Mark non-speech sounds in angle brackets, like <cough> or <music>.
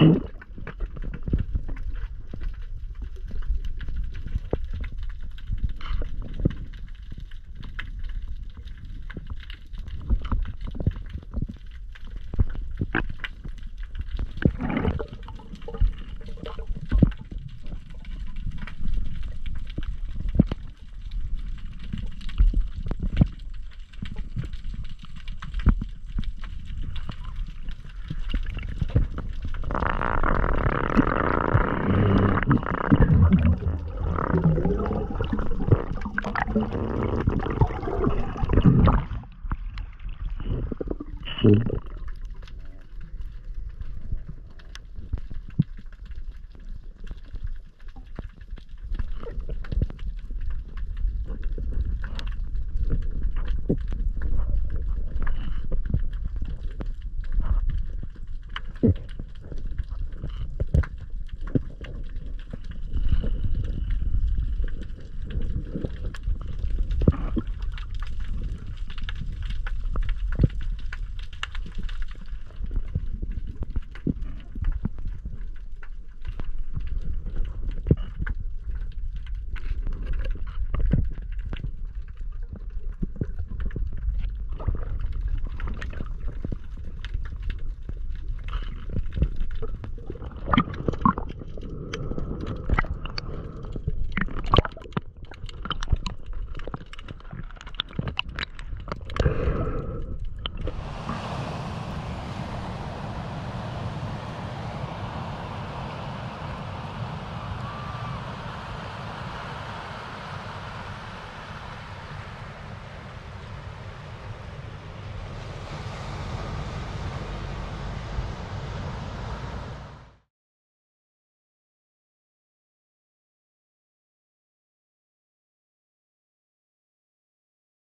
Mm-hmm. <laughs> 行。